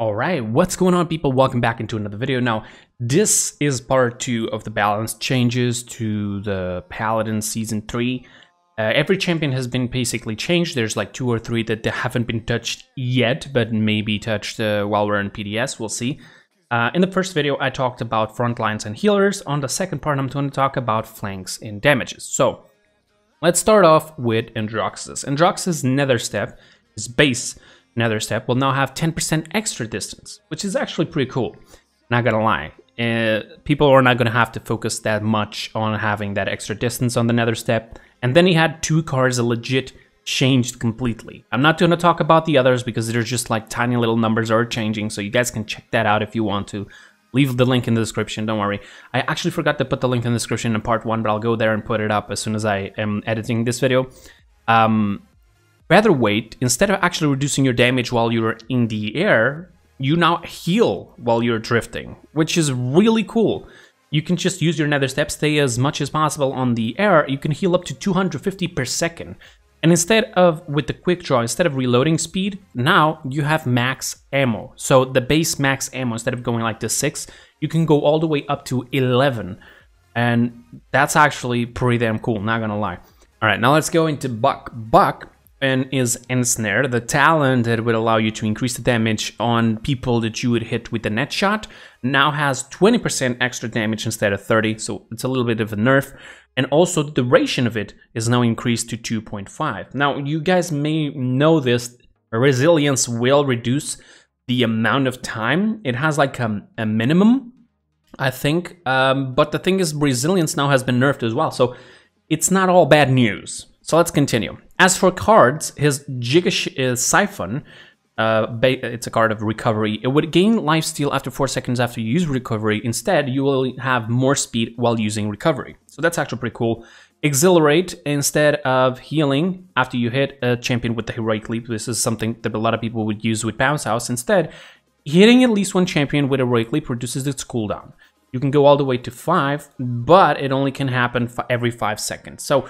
Alright, what's going on people? Welcome back into another video. Now, this is part 2 of the balance changes to the Paladin Season 3. Uh, every champion has been basically changed. There's like two or three that haven't been touched yet, but maybe touched uh, while we're in PDS, we'll see. Uh, in the first video, I talked about front lines and healers. On the second part, I'm going to talk about flanks and damages. So, let's start off with Androxus. Androxus Nether Step, his base Nether Step will now have 10% extra distance, which is actually pretty cool. Not gonna lie. Uh, people are not gonna have to focus that much on having that extra distance on the Nether Step. And then he had two cards legit changed completely. I'm not gonna talk about the others because they're just like tiny little numbers are changing, so you guys can check that out if you want to. Leave the link in the description, don't worry. I actually forgot to put the link in the description in part one, but I'll go there and put it up as soon as I am editing this video. Um, Featherweight, instead of actually reducing your damage while you're in the air, you now heal while you're drifting, which is really cool. You can just use your nether step, stay as much as possible on the air, you can heal up to 250 per second. And instead of, with the quick draw, instead of reloading speed, now you have max ammo. So the base max ammo, instead of going like to 6, you can go all the way up to 11. And that's actually pretty damn cool, not gonna lie. Alright, now let's go into Buck. Buck and is Ensnare, the talent that would allow you to increase the damage on people that you would hit with the net shot, now has 20% extra damage instead of 30, so it's a little bit of a nerf. And also the duration of it is now increased to 2.5. Now, you guys may know this, resilience will reduce the amount of time. It has like a, a minimum, I think, um, but the thing is resilience now has been nerfed as well, so it's not all bad news. So let's continue. As for cards, his Giga Siphon, uh, it's a card of recovery. It would gain lifesteal after 4 seconds after you use recovery. Instead, you will have more speed while using recovery. So that's actually pretty cool. Exhilarate, instead of healing after you hit a champion with the Heroic Leap, this is something that a lot of people would use with Bounce House. Instead, hitting at least one champion with a Heroic Leap reduces its cooldown. You can go all the way to 5, but it only can happen every 5 seconds. So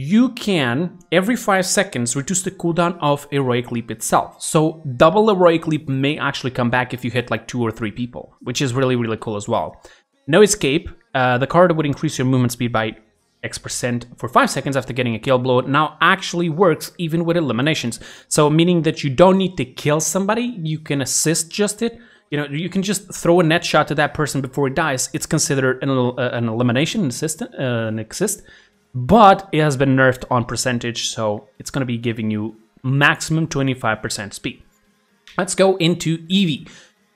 you can, every 5 seconds, reduce the cooldown of Heroic Leap itself. So double Heroic Leap may actually come back if you hit like 2 or 3 people, which is really, really cool as well. No Escape, uh, the card would increase your movement speed by X percent for 5 seconds after getting a kill blow now actually works even with eliminations. So meaning that you don't need to kill somebody, you can assist just it. You know, you can just throw a net shot to that person before he dies. It's considered an, uh, an elimination, assist, uh, an assist but it has been nerfed on percentage, so it's going to be giving you maximum 25% speed. Let's go into Evie.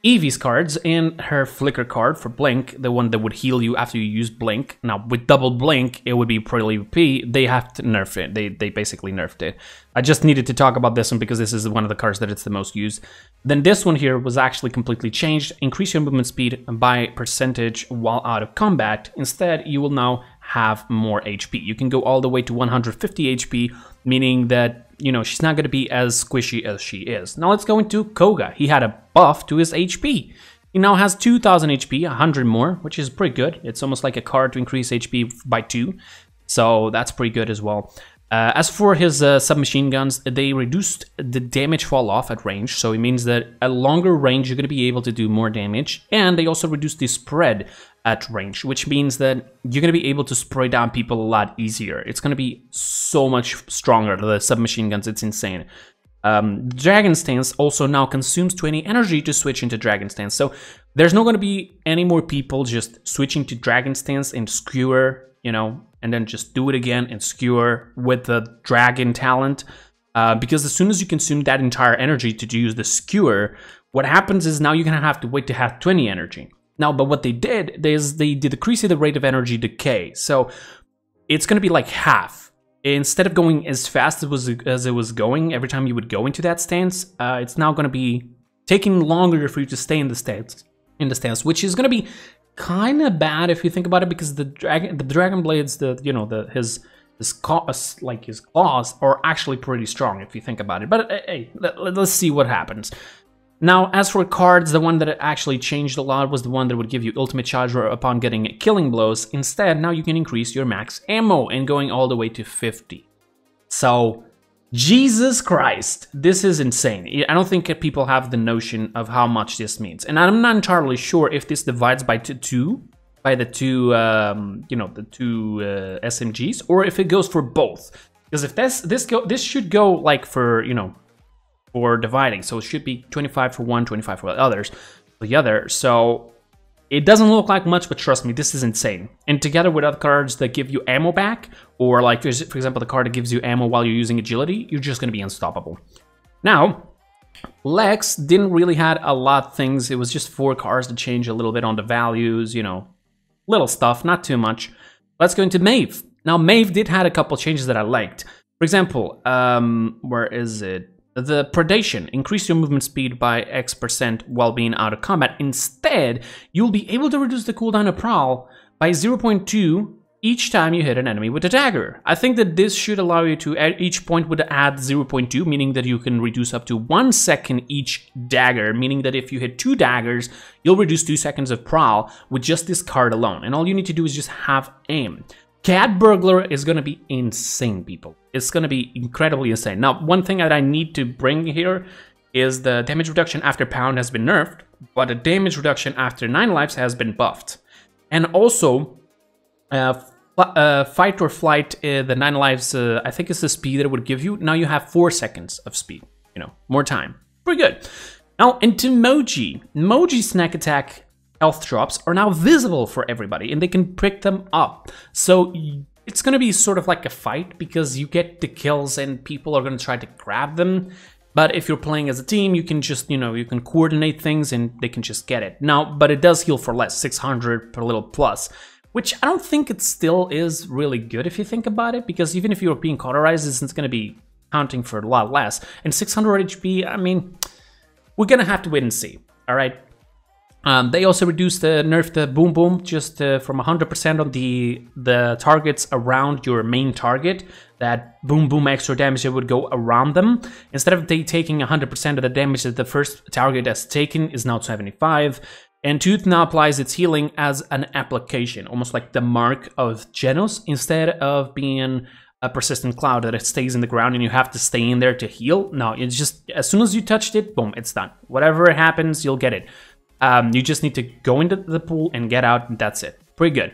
Evie's cards and her Flicker card for Blink, the one that would heal you after you use Blink. Now, with double Blink, it would be pretty OP. They have to nerf it. They, they basically nerfed it. I just needed to talk about this one because this is one of the cards that it's the most used. Then this one here was actually completely changed. Increase your movement speed by percentage while out of combat. Instead, you will now have more HP. You can go all the way to 150 HP, meaning that, you know, she's not going to be as squishy as she is. Now let's go into Koga. He had a buff to his HP. He now has 2000 HP, 100 more, which is pretty good. It's almost like a card to increase HP by 2. So that's pretty good as well. Uh, as for his uh, submachine guns, they reduced the damage fall off at range, so it means that at longer range you're going to be able to do more damage, and they also reduced the spread at range, which means that you're going to be able to spray down people a lot easier. It's going to be so much stronger, the submachine guns, it's insane. Um, Dragon Stance also now consumes 20 energy to switch into Dragon Stance, so there's not going to be any more people just switching to Dragon Stance and Skewer, you know, and then just do it again and skewer with the dragon talent. Uh, because as soon as you consume that entire energy to use the skewer, what happens is now you're gonna have to wait to have 20 energy. Now, but what they did is they did decrease the rate of energy decay. So it's gonna be like half. Instead of going as fast as it was, as it was going every time you would go into that stance, uh, it's now gonna be taking longer for you to stay in the stance, in the stance, which is gonna be kind of bad if you think about it because the dragon the dragon blades the you know the his his claws like his claws are actually pretty strong if you think about it but uh, hey let, us see what happens now as for cards the one that actually changed a lot was the one that would give you ultimate charge upon getting killing blows instead now you can increase your max ammo and going all the way to 50 so Jesus Christ, this is insane. I don't think people have the notion of how much this means. And I'm not entirely sure if this divides by two, by the two, um, you know, the two uh, SMGs, or if it goes for both. Because if this this go this should go like for you know for dividing, so it should be 25 for one, 25 for the others, for the other. So it doesn't look like much, but trust me, this is insane. And together with other cards that give you ammo back, or like, for example, the card that gives you ammo while you're using agility, you're just going to be unstoppable. Now, Lex didn't really had a lot of things. It was just four cards to change a little bit on the values, you know, little stuff, not too much. Let's go into Maeve. Now, Maeve did had a couple changes that I liked. For example, um, where is it? The predation, increase your movement speed by X percent while being out of combat. Instead, you'll be able to reduce the cooldown of Prowl by 0.2 each time you hit an enemy with a dagger. I think that this should allow you to, at each point would add 0.2, meaning that you can reduce up to one second each dagger, meaning that if you hit two daggers, you'll reduce two seconds of Prowl with just this card alone. And all you need to do is just have aim. Cat Burglar is going to be insane, people. It's going to be incredibly insane. Now, one thing that I need to bring here is the damage reduction after Pound has been nerfed, but the damage reduction after 9 lives has been buffed. And also, uh, uh, Fight or Flight, uh, the 9 lives, uh, I think is the speed that it would give you. Now you have 4 seconds of speed, you know, more time. Pretty good. Now, into Moji. Moji Snack Attack health drops are now visible for everybody and they can pick them up. So it's going to be sort of like a fight because you get the kills and people are going to try to grab them. But if you're playing as a team, you can just, you know, you can coordinate things and they can just get it. Now, but it does heal for less, 600 per little plus, which I don't think it still is really good if you think about it, because even if you're being cauterized, it's going to be counting for a lot less. And 600 HP, I mean, we're going to have to wait and see. All right. Um, they also reduced the nerf the boom boom just uh, from 100% on the the targets around your main target. That boom boom extra damage that would go around them. Instead of they taking 100% of the damage that the first target has taken is now 75. And Tooth now applies its healing as an application, almost like the mark of Genos, instead of being a persistent cloud that it stays in the ground and you have to stay in there to heal. No, it's just as soon as you touched it, boom, it's done. Whatever happens, you'll get it. Um, you just need to go into the pool and get out, and that's it. Pretty good.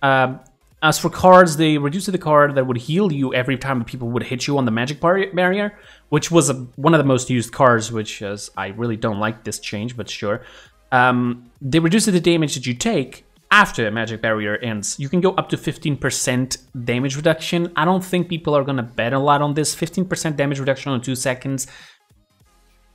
Um, as for cards, they reduced the card that would heal you every time people would hit you on the magic barrier, which was a, one of the most used cards, which is, I really don't like this change, but sure. Um, they reduced the damage that you take after a magic barrier ends. You can go up to 15% damage reduction. I don't think people are going to bet a lot on this. 15% damage reduction on 2 seconds.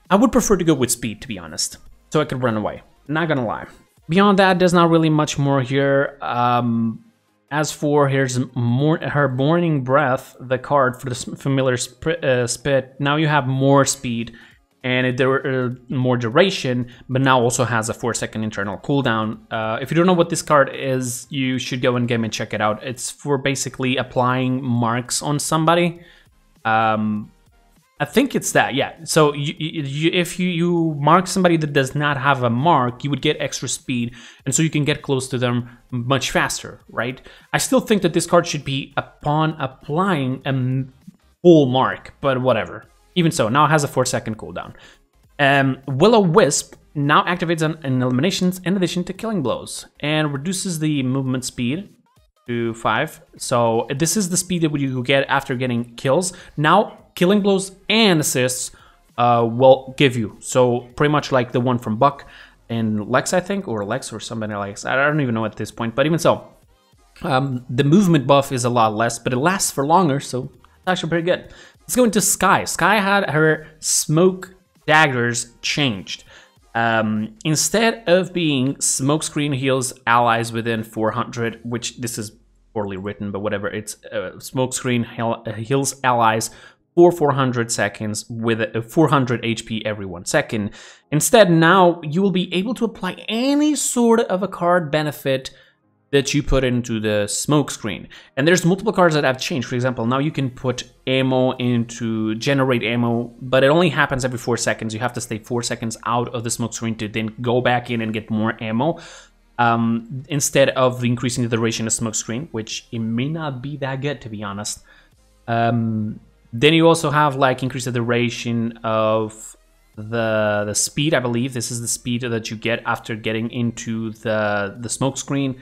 I would prefer to go with speed, to be honest so I could run away. Not gonna lie. Beyond that, there's not really much more here. Um, as for here's more, her Morning Breath, the card for the familiar sp uh, spit, now you have more speed and there uh, more duration, but now also has a 4 second internal cooldown. Uh, if you don't know what this card is, you should go in game and check it out. It's for basically applying marks on somebody. Um, I think it's that, yeah. So you, you, if you, you mark somebody that does not have a mark, you would get extra speed, and so you can get close to them much faster, right? I still think that this card should be upon applying a full mark, but whatever. Even so, now it has a 4 second cooldown. Um, Will-O-Wisp now activates an, on eliminations in addition to killing blows, and reduces the movement speed to 5. So this is the speed that you get after getting kills. Now killing blows and assists uh, will give you. So pretty much like the one from Buck and Lex, I think, or Lex or somebody like I don't even know at this point, but even so, um, the movement buff is a lot less, but it lasts for longer, so it's actually pretty good. Let's go into Skye. Skye had her smoke daggers changed. Um, instead of being smokescreen heals allies within 400, which this is poorly written, but whatever, it's uh, smokescreen heals allies for 400 seconds with a 400 HP every one second. Instead, now you will be able to apply any sort of a card benefit that you put into the smoke screen. And there's multiple cards that have changed. For example, now you can put ammo into generate ammo, but it only happens every four seconds. You have to stay four seconds out of the smoke screen to then go back in and get more ammo. Um, instead of increasing the duration of smoke screen, which it may not be that good to be honest. Um, Then you also have like increase the duration of the the speed. I believe this is the speed that you get after getting into the the smoke screen.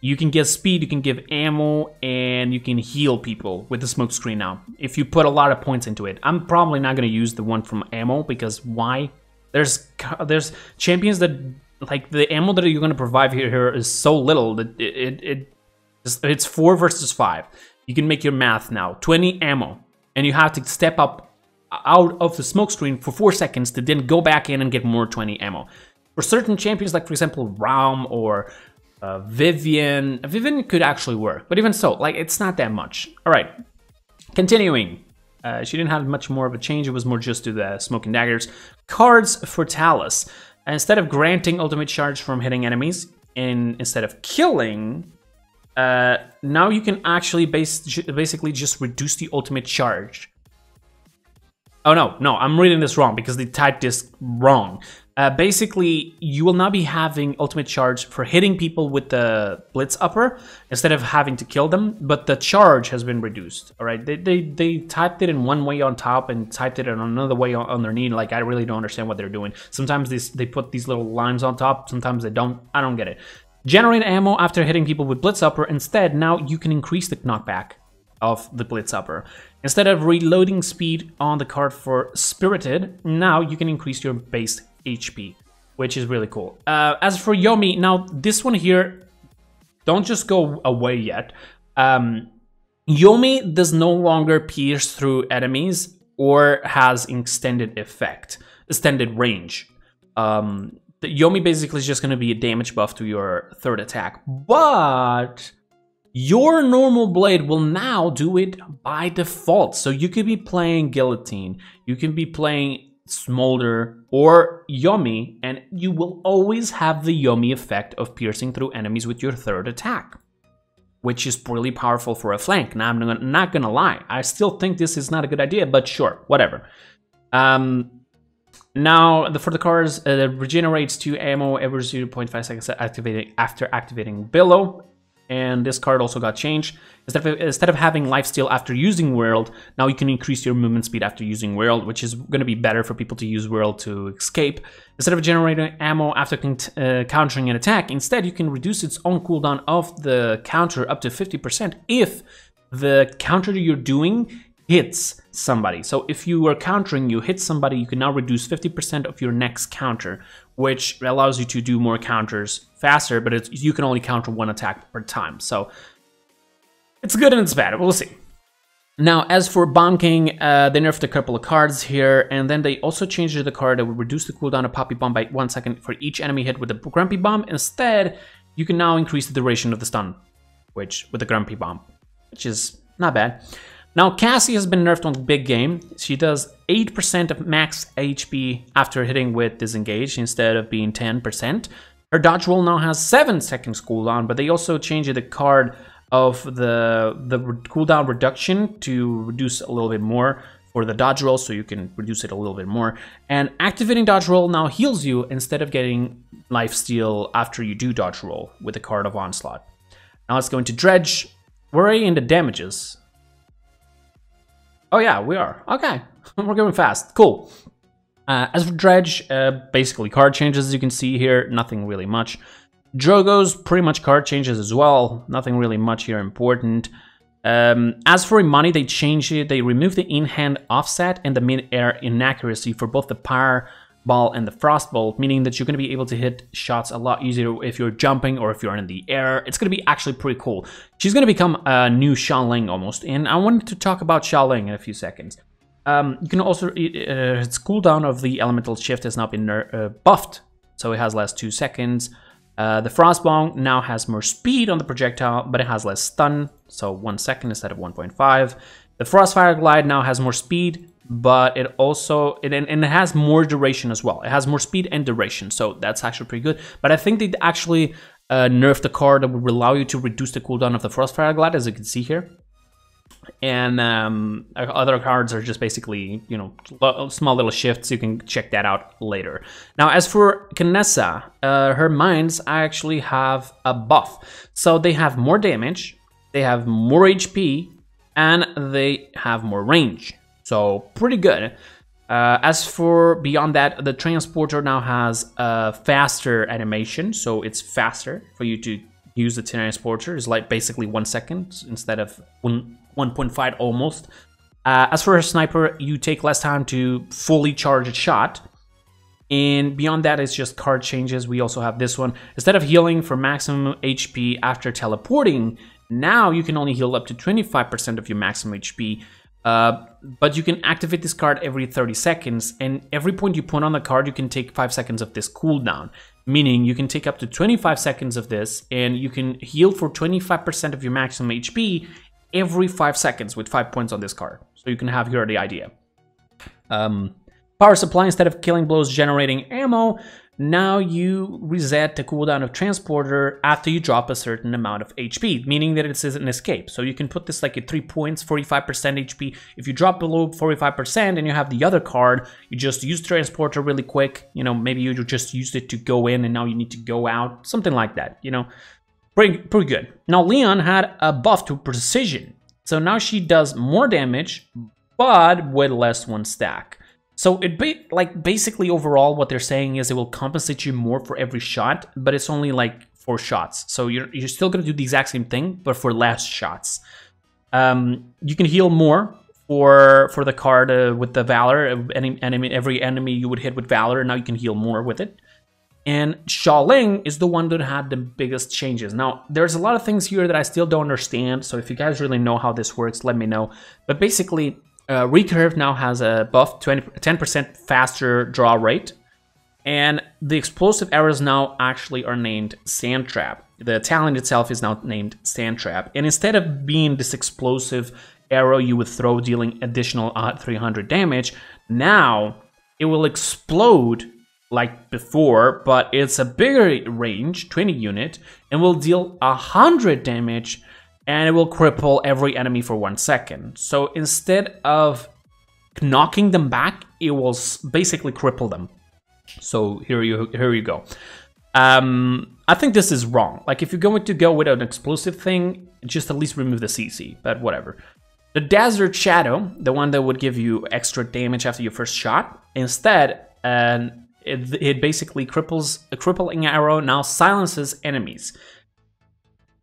You can get speed, you can give ammo, and you can heal people with the smoke screen now. If you put a lot of points into it, I'm probably not gonna use the one from ammo because why? There's there's champions that like the ammo that you're gonna provide here, here is so little that it, it, it it's four versus five. You can make your math now. 20 ammo, and you have to step up out of the smoke screen for four seconds to then go back in and get more 20 ammo. For certain champions, like for example Raum or uh, Vivian, Vivian could actually work, but even so, like it's not that much. All right, continuing. Uh, she didn't have much more of a change. It was more just to the smoking daggers. Cards for Talus. Instead of granting ultimate charge from hitting enemies, and instead of killing, uh, now you can actually base, basically just reduce the ultimate charge. Oh no, no, I'm reading this wrong because they typed this wrong. Uh, basically, you will now be having ultimate charge for hitting people with the blitz upper instead of having to kill them, but the charge has been reduced. All right, they they, they typed it in one way on top and typed it in another way on, underneath. Like I really don't understand what they're doing. Sometimes these they put these little lines on top. Sometimes they don't. I don't get it. Generate ammo after hitting people with blitz upper. Instead, now you can increase the knockback of the blitz upper. Instead of reloading speed on the card for Spirited, now you can increase your base HP, which is really cool. Uh, as for Yomi, now this one here, don't just go away yet. Um, Yomi does no longer pierce through enemies or has extended effect, extended range. Um, Yomi basically is just going to be a damage buff to your third attack, but your normal blade will now do it by default. So you could be playing Guillotine, you can be playing Smolder or Yomi, and you will always have the Yomi effect of piercing through enemies with your third attack, which is really powerful for a flank. Now, I'm not gonna lie, I still think this is not a good idea, but sure, whatever. Um, now, the, for the cars, uh, regenerates 2 ammo every 0.5 seconds activating, after activating Billow and this card also got changed. Instead of, instead of having lifesteal after using Whirl, now you can increase your movement speed after using Whirl, which is going to be better for people to use Whirl to escape. Instead of generating ammo after uh, countering an attack, instead you can reduce its own cooldown of the counter up to 50% if the counter you're doing hits somebody. So if you are countering, you hit somebody, you can now reduce 50% of your next counter, which allows you to do more counters faster, but you can only counter one attack per time. So it's good and it's bad. We'll see. Now, as for Bomb King, uh, they nerfed a couple of cards here, and then they also changed the card that would reduce the cooldown of Poppy Bomb by one second for each enemy hit with the Grumpy Bomb. Instead, you can now increase the duration of the stun, which with the Grumpy Bomb, which is not bad. Now, Cassie has been nerfed on Big Game. She does 8% of max HP after hitting with Disengage instead of being 10%. Her dodge roll now has 7 seconds cooldown, but they also changed the card of the, the cooldown reduction to reduce a little bit more for the dodge roll, so you can reduce it a little bit more. And activating dodge roll now heals you instead of getting life steal after you do dodge roll with the card of Onslaught. Now let's go into Dredge. Already in the damages. Oh yeah, we are. Okay, we're going fast. Cool. Uh, as for Dredge, uh, basically card changes as you can see here, nothing really much. Drogoz pretty much card changes as well, nothing really much here important. Um, as for Imani, they changed it, they removed the in-hand offset and the mid-air inaccuracy for both the power ball and the frost bolt, meaning that you're going to be able to hit shots a lot easier if you're jumping or if you're in the air. It's going to be actually pretty cool. She's going to become a new Sha Lin almost, and I wanted to talk about Sha Lin in a few seconds. Um, you can also, uh, its cooldown of the elemental shift has now been uh, buffed, so it has less two seconds. Uh, the Frostbomb now has more speed on the projectile, but it has less stun, so one second instead of 1.5. The Frostfire Glide now has more speed, but it also it, and it has more duration as well. It has more speed and duration, so that's actually pretty good. But I think they actually uh, nerfed the card that would allow you to reduce the cooldown of the Frostfire Glide, as you can see here. And um, other cards are just basically, you know, small little shifts. You can check that out later. Now, as for Kinessa, uh, her mines actually have a buff. So they have more damage, they have more HP, and they have more range. So pretty good. Uh, as for beyond that, the transporter now has a faster animation, so it's faster for you to use the transporter. It's like basically one second instead of one 1.5 almost. Uh, as for a sniper, you take less time to fully charge a shot. And beyond that, it's just card changes. We also have this one. Instead of healing for maximum HP after teleporting, now you can only heal up to 25% of your maximum HP. Uh, but you can activate this card every 30 seconds, and every point you put on the card, you can take 5 seconds of this cooldown. Meaning you can take up to 25 seconds of this, and you can heal for 25% of your maximum HP every 5 seconds with 5 points on this card. So you can have here the idea. Um, power supply, instead of killing blows generating ammo, now you reset the cooldown of transporter after you drop a certain amount of HP, meaning that it is an escape. So you can put this like at 3 points, 45% HP. If you drop below 45% and you have the other card, you just use transporter really quick. You know, maybe you just used it to go in and now you need to go out, something like that, you know. Pretty, pretty good. Now Lian had a buff to precision. So now she does more damage, but with less one stack. So it ba like basically overall what they're saying is it will compensate you more for every shot, but it's only like four shots. So you're you're still gonna do the exact same thing, but for less shots. Um, you can heal more for for the card uh, with the Valor. Any enemy, every enemy you would hit with Valor, now you can heal more with it. And Sha Lin is the one that had the biggest changes. Now, there's a lot of things here that I still don't understand, so if you guys really know how this works, let me know. But basically, uh, Recurve now has a buff 20, 10% faster draw rate. And the explosive arrows now actually are named Sand Trap. The talent itself is now named Sand Trap. And instead of being this explosive arrow you would throw dealing additional uh, 300 damage, now it will explode like before, but it's a bigger range, 20 unit, and will deal 100 damage and it will cripple every enemy for one second. So instead of knocking them back, it will basically cripple them. So here you here you go. Um, I think this is wrong. Like if you're going to go with an explosive thing, just at least remove the CC, but whatever. The Desert Shadow, the one that would give you extra damage after your first shot, instead, uh, it, it basically cripples a crippling arrow now silences enemies.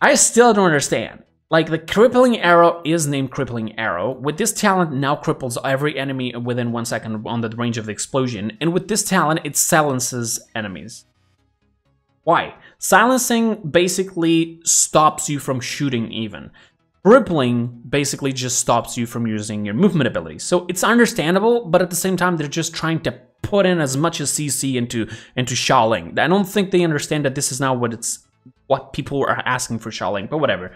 I still don't understand. Like, the Crippling Arrow is named Crippling Arrow. With this talent, now cripples every enemy within one second on the range of the explosion. And with this talent, it silences enemies. Why? Silencing basically stops you from shooting even. Crippling basically just stops you from using your movement ability. So it's understandable, but at the same time, they're just trying to put in as much as CC into, into Sha Lin. I don't think they understand that this is now what it's what people are asking for Sha Lin, but whatever.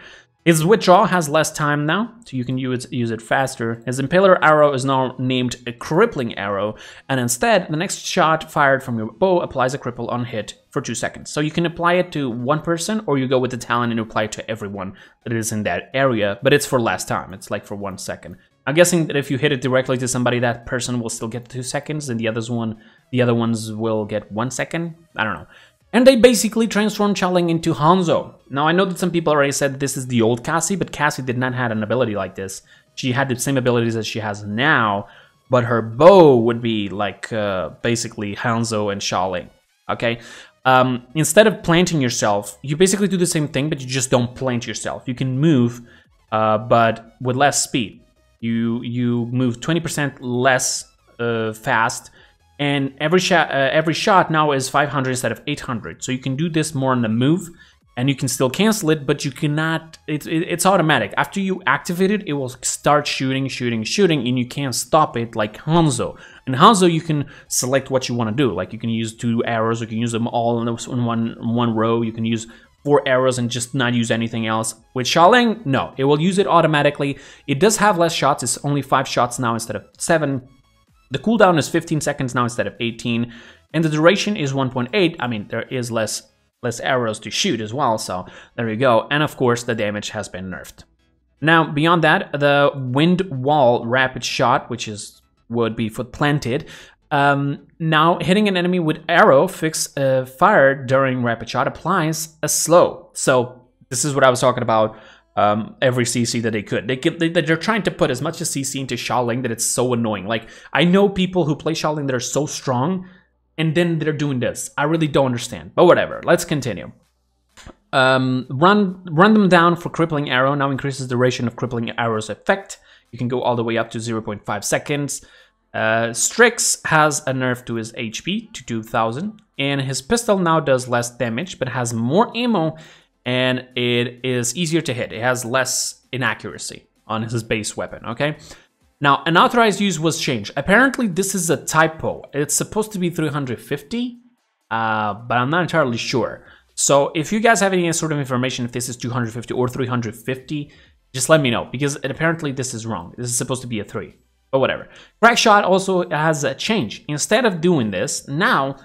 His withdrawal has less time now, so you can use, use it faster. His impaler arrow is now named a crippling arrow, and instead, the next shot fired from your bow applies a cripple on hit for 2 seconds. So you can apply it to one person, or you go with the talent and apply it to everyone that is in that area, but it's for less time, it's like for 1 second. I'm guessing that if you hit it directly to somebody, that person will still get 2 seconds, and the others one, the other ones will get 1 second? I don't know. And they basically transformed Sha Lin into Hanzo. Now I know that some people already said this is the old Cassie, but Cassie did not have an ability like this. She had the same abilities as she has now, but her bow would be like uh, basically Hanzo and Sha Lin. Okay, um, instead of planting yourself, you basically do the same thing, but you just don't plant yourself. You can move, uh, but with less speed. You you move 20% less uh, fast, and every shot uh, every shot now is 500 instead of 800 so you can do this more on the move and you can still cancel it but you cannot it, it, it's automatic. After you activate it it will start shooting shooting shooting and you can't stop it like Hanzo. In Hanzo you can select what you want to do. Like you can use two arrows you can use them all in one one row. You can use four arrows and just not use anything else. With Sha Lin, no, it will use it automatically. It does have less shots, it's only five shots now instead of seven, the cooldown is 15 seconds now instead of 18, and the duration is 1.8. I mean, there is less less arrows to shoot as well, so there you go. And of course, the damage has been nerfed. Now, beyond that, the wind wall rapid shot, which is would be foot planted, um, now hitting an enemy with arrow fix uh, fired during rapid shot applies a slow. So this is what I was talking about um, every CC that they could. They, could they, they're trying to put as much as CC into Sha Lin that it's so annoying. Like, I know people who play Sha Lin that are so strong, and then they're doing this. I really don't understand. But whatever, let's continue. Um, run, run them down for Crippling Arrow, now increases duration of Crippling Arrow's effect. You can go all the way up to 0.5 seconds. Uh, Strix has a nerf to his HP to 2000, and his pistol now does less damage, but has more ammo, and it is easier to hit. It has less inaccuracy on his base weapon, okay? Now, unauthorized use was changed. Apparently, this is a typo. It's supposed to be 350, uh, but I'm not entirely sure. So if you guys have any sort of information, if this is 250 or 350, just let me know, because it, apparently this is wrong. This is supposed to be a 3, but whatever. Crackshot also has a change. Instead of doing this, now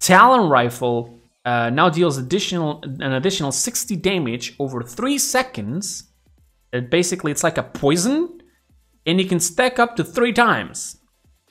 Talon Rifle uh, now deals additional an additional 60 damage over 3 seconds. It basically, it's like a poison, and you can stack up to 3 times.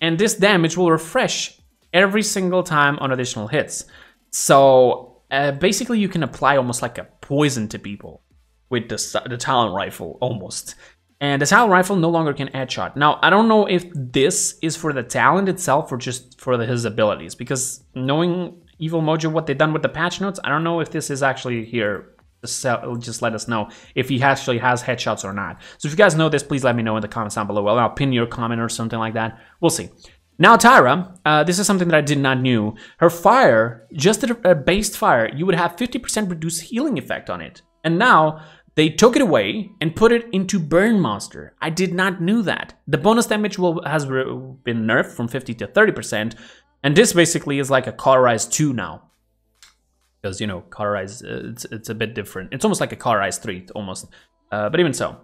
And this damage will refresh every single time on additional hits. So uh, basically, you can apply almost like a poison to people with the, the Talon Rifle, almost. And the Talon Rifle no longer can headshot. Now, I don't know if this is for the talent itself or just for the, his abilities, because knowing Evil Mojo, what they've done with the patch notes, I don't know if this is actually here. Just let us know if he actually has headshots or not. So if you guys know this, please let me know in the comments down below. Well, I'll pin your comment or something like that. We'll see. Now Tyra, uh, this is something that I did not knew. Her fire, just a, a based fire, you would have 50% reduced healing effect on it. And now they took it away and put it into Burn Monster. I did not knew that. The bonus damage will has been nerfed from 50 to 30%, and this basically is like a Cauterize 2 now. Because, you know, Cauterize, uh, it's, it's a bit different. It's almost like a Cauterize 3, almost. Uh, but even so.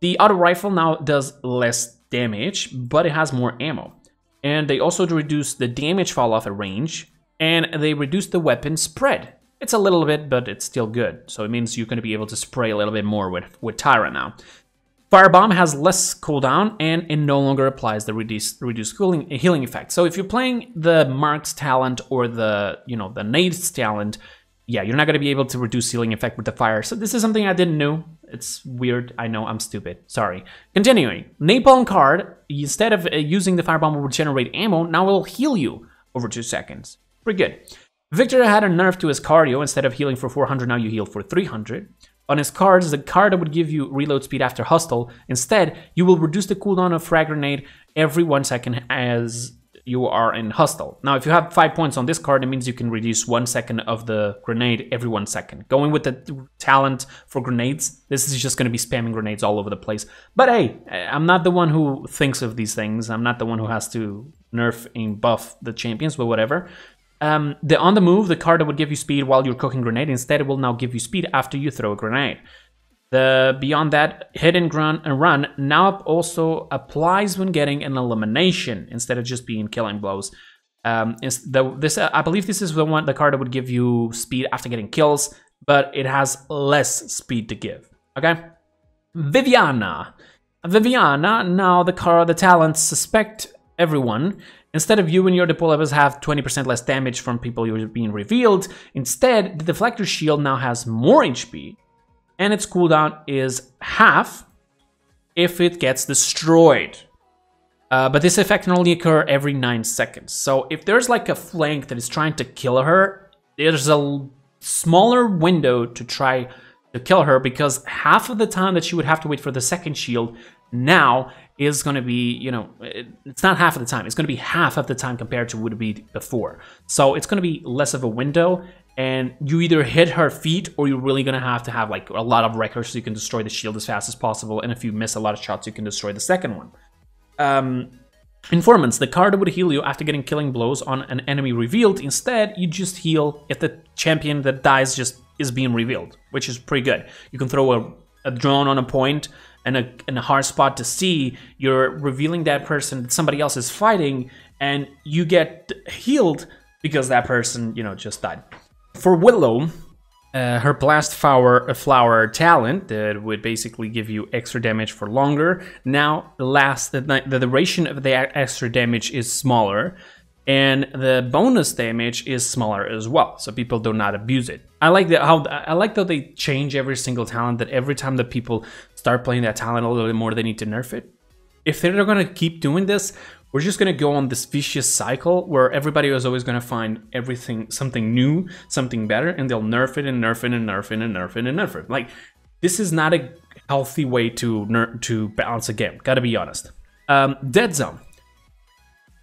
The auto rifle now does less damage, but it has more ammo. And they also reduce the damage fall off at range, and they reduce the weapon spread. It's a little bit, but it's still good. So it means you're going to be able to spray a little bit more with, with Tyra now. Firebomb has less cooldown and it no longer applies the reduced, reduced cooling, healing effect. So if you're playing the Mark's talent or the, you know, the Nate's talent, yeah, you're not going to be able to reduce healing effect with the fire. So this is something I didn't know. It's weird. I know I'm stupid. Sorry. Continuing. Napalm card, instead of uh, using the firebomb will regenerate ammo, now it will heal you over two seconds. Pretty good. Victor had a nerf to his cardio. Instead of healing for 400, now you heal for 300. On his cards, the card that would give you reload speed after hostile. Instead, you will reduce the cooldown of frag grenade every one second as you are in hostile. Now, if you have five points on this card, it means you can reduce one second of the grenade every one second. Going with the talent for grenades, this is just going to be spamming grenades all over the place. But hey, I'm not the one who thinks of these things. I'm not the one who has to nerf and buff the champions, but whatever. Um, the on the move, the card that would give you speed while you're cooking grenade, instead it will now give you speed after you throw a grenade. The beyond that, hit and run and run now also applies when getting an elimination instead of just being killing blows. Um, the, this I believe this is the one the card that would give you speed after getting kills, but it has less speed to give. Okay, Viviana. Viviana, now the card, the talents suspect everyone Instead of you and your levels have 20% less damage from people you're being revealed, instead, the deflector shield now has more HP, and its cooldown is half if it gets destroyed. Uh, but this effect can only occur every 9 seconds. So if there's like a flank that is trying to kill her, there's a smaller window to try to kill her because half of the time that she would have to wait for the second shield now is going to be, you know, it's not half of the time. It's going to be half of the time compared to what it would be before. So it's going to be less of a window, and you either hit her feet or you're really going to have to have like a lot of records so you can destroy the shield as fast as possible. And if you miss a lot of shots, you can destroy the second one. Um, Informants, the card would heal you after getting killing blows on an enemy revealed. Instead, you just heal if the champion that dies just is being revealed, which is pretty good. You can throw a, a drone on a point and a, and a hard spot to see, you're revealing that person that somebody else is fighting, and you get healed because that person, you know, just died. For Willow, uh, her blast flower, flower talent that would basically give you extra damage for longer. Now, the last the, the duration of the extra damage is smaller. And the bonus damage is smaller as well, so people do not abuse it. I like that how I like that they change every single talent. That every time that people start playing that talent a little bit more, they need to nerf it. If they're gonna keep doing this, we're just gonna go on this vicious cycle where everybody is always gonna find everything something new, something better, and they'll nerf it and nerf it and nerf it and nerf it and nerf it. Like this is not a healthy way to ner- to balance a game. Gotta be honest. Um, Dead Zone.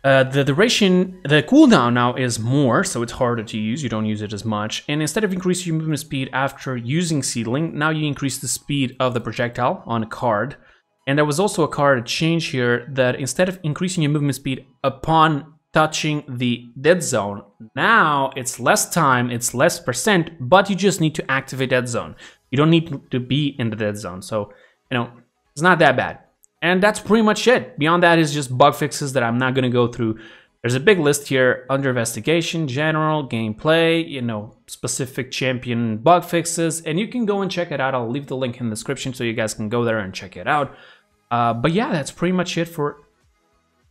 Uh, the duration, the cooldown now is more, so it's harder to use, you don't use it as much. And instead of increasing your movement speed after using Seedling, now you increase the speed of the projectile on a card. And there was also a card change here that instead of increasing your movement speed upon touching the dead zone, now it's less time, it's less percent, but you just need to activate dead zone. You don't need to be in the dead zone. So, you know, it's not that bad. And that's pretty much it. Beyond that is just bug fixes that I'm not going to go through. There's a big list here under investigation, general, gameplay, you know, specific champion bug fixes, and you can go and check it out. I'll leave the link in the description so you guys can go there and check it out. Uh, but yeah, that's pretty much it for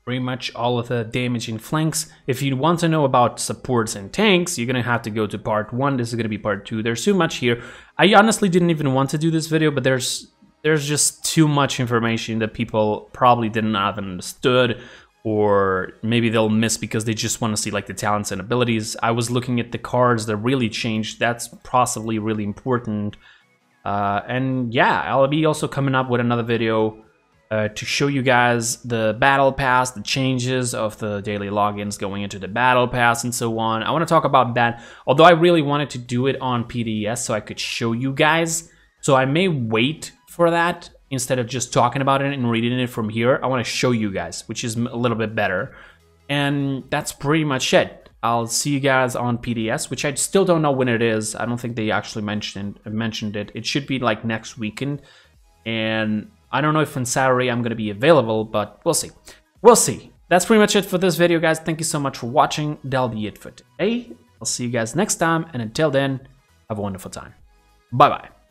pretty much all of the damaging flanks. If you want to know about supports and tanks, you're gonna have to go to part one. This is gonna be part two. There's too much here. I honestly didn't even want to do this video, but there's there's just too much information that people probably didn't have understood or maybe they'll miss because they just want to see like the talents and abilities. I was looking at the cards that really changed. That's possibly really important. Uh, and yeah, I'll be also coming up with another video uh, to show you guys the battle pass, the changes of the daily logins going into the battle pass and so on. I want to talk about that, although I really wanted to do it on PDS so I could show you guys. So I may wait for that instead of just talking about it and reading it from here. I want to show you guys, which is a little bit better. And that's pretty much it. I'll see you guys on PDS, which I still don't know when it is. I don't think they actually mentioned mentioned it. It should be like next weekend. And I don't know if on Saturday I'm going to be available, but we'll see. We'll see. That's pretty much it for this video, guys. Thank you so much for watching. That'll be it for today. I'll see you guys next time. And until then, have a wonderful time. Bye-bye.